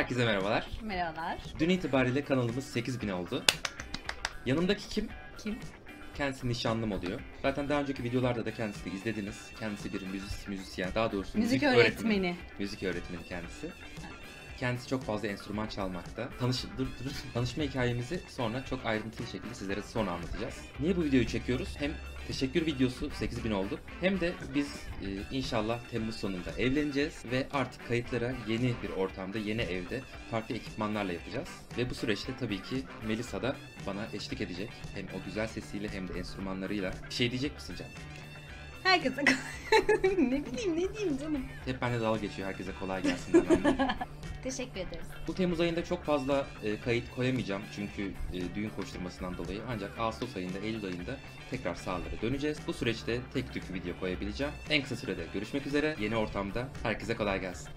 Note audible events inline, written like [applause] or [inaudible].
Herkese merhabalar. Merhabalar. Dün itibariyle kanalımız 8000 oldu. Yanımdaki kim? Kim? Kendisi nişanlım oluyor. Zaten daha önceki videolarda da kendisini izlediniz. Kendisi bir müzis, müzisyen, daha doğrusu Müzik öğretmeni. Müzik öğretmeni kendisi. Kendisi çok fazla enstrüman çalmakta. Tanış, dur, dur. Tanışma hikayemizi sonra çok ayrıntılı şekilde sizlere sonra anlatacağız. Niye bu videoyu çekiyoruz? Hem teşekkür videosu 8000 oldu. Hem de biz e, inşallah Temmuz sonunda evleneceğiz ve artık kayıtlara yeni bir ortamda, yeni evde farklı ekipmanlarla yapacağız. Ve bu süreçte tabii ki Melisa da bana eşlik edecek. Hem o güzel sesiyle hem de enstrümanlarıyla. Bir şey diyecek misin Can? Herkese [laughs] ne bileyim ne diyeyim canım. Hep benimle dalga geçiyor herkese kolay gelsin demem. [laughs] Teşekkür ederiz. Bu Temmuz ayında çok fazla e, kayıt koyamayacağım çünkü e, düğün koşturmasından dolayı. Ancak Ağustos ayında, Eylül ayında tekrar sahalara döneceğiz. Bu süreçte tek tük video koyabileceğim. En kısa sürede görüşmek üzere. Yeni ortamda herkese kolay gelsin.